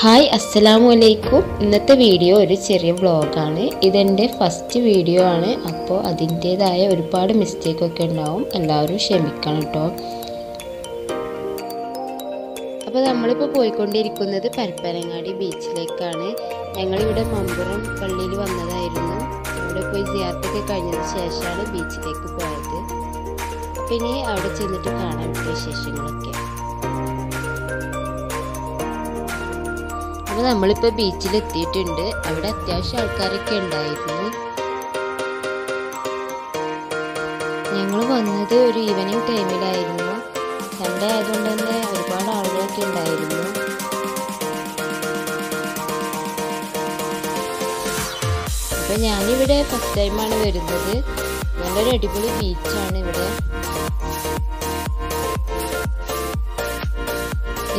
Hi അസ്സലാമു അലൈക്കും ഇന്നത്തെ വീഡിയോ ഒരു ചെറിയ വ്ളോഗാണ്. ഇതെന്റെ ഫസ്റ്റ് വീഡിയോ ആണ്. അപ്പോൾ അതിന്റേതായ ഒരുപാട് മിസ്റ്റേക്കൊക്കെ ഉണ്ടാവും. എല്ലാവരും ക്ഷമിക്കണം കേട്ടോ. അപ്പോൾ നമ്മളിപ്പോൾ പോയിക്കൊണ്ടിരിക്കുന്നത് പരപ്പനങ്ങാടി ബീച്ചിലേക്കാണ്. ഞങ്ങളിവിടെ മമ്പുറം പള്ളിയിൽ വന്നതായിരുന്നു. അവിടെ പോയി സിയാർത്തൊക്കെ കഴിഞ്ഞതിന് ശേഷമാണ് ബീച്ചിലേക്ക് പോയത്. പിന്നെ അവിടെ ചെന്നിട്ട് കാണാൻ വിശേഷങ്ങളൊക്കെ. അപ്പോൾ നമ്മളിപ്പോൾ ബീച്ചിൽ എത്തിയിട്ടുണ്ട് അവിടെ അത്യാവശ്യം ആൾക്കാരൊക്കെ ഉണ്ടായിരുന്നു. ഞങ്ങൾ വന്നത് ഒരു ഈവനിങ് ടൈമിലായിരുന്നു. സൺഡേ ആയതുകൊണ്ട് തന്നെ ഒരുപാട് ആളുകളൊക്കെ ഉണ്ടായിരുന്നു. അപ്പം ഞാനിവിടെ ഫസ്റ്റ് ടൈമാണ് വരുന്നത്. നല്ലൊരു അടിപൊളി ബീച്ചാണ് ഇവിടെ.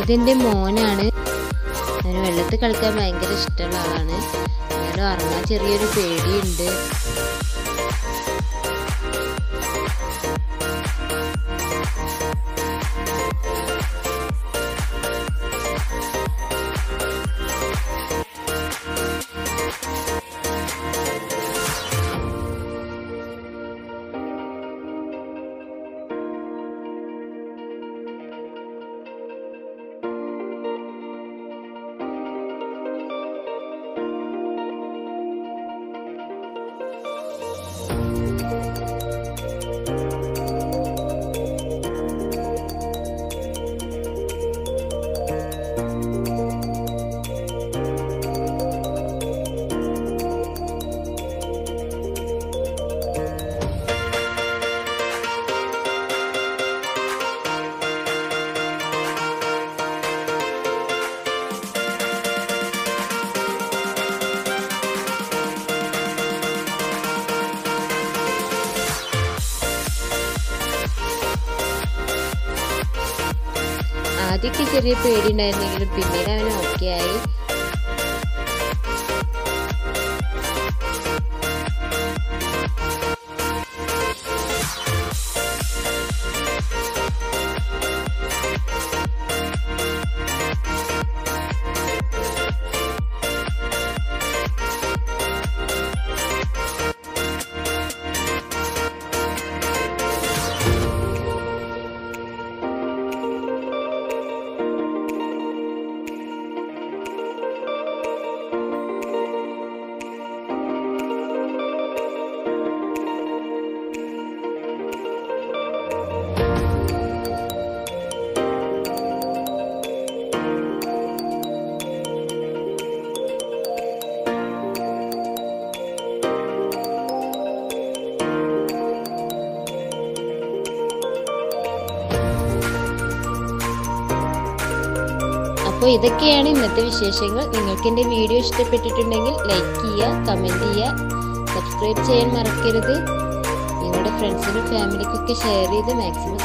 ഇതെന്റെ മോനാണ്. അവന് വെള്ളത്തിൽ കളിക്കാൻ ഭയങ്കര ഇഷ്ടമുള്ള ആളാണ്. എന്നാലും പറഞ്ഞാൽ ചെറിയൊരു പേടിയുണ്ട്. ആദ്യമൊക്കെ ചെറിയ പേടി ഉണ്ടായിരുന്നെങ്കിലും പിന്നീട് അവൻ ഓക്കെ ആയി. അപ്പോൾ ഇതൊക്കെയാണ് ഇന്നത്തെ വിശേഷങ്ങൾ. നിങ്ങൾക്ക് എന്റെ വീഡിയോ ഇഷ്ടപ്പെട്ടിട്ടുണ്ടെങ്കിൽ ലൈക്ക് ചെയ്യുക കമന്റ് ചെയ്യുക സബ്സ്ക്രൈബ് ചെയ്യാൻ മറക്കരുത്. നിങ്ങളുടെ ഫ്രണ്ട്സിനും ഫാമിലിക്കൊക്കെ ഷെയർ ചെയ്ത് മാക്സിമം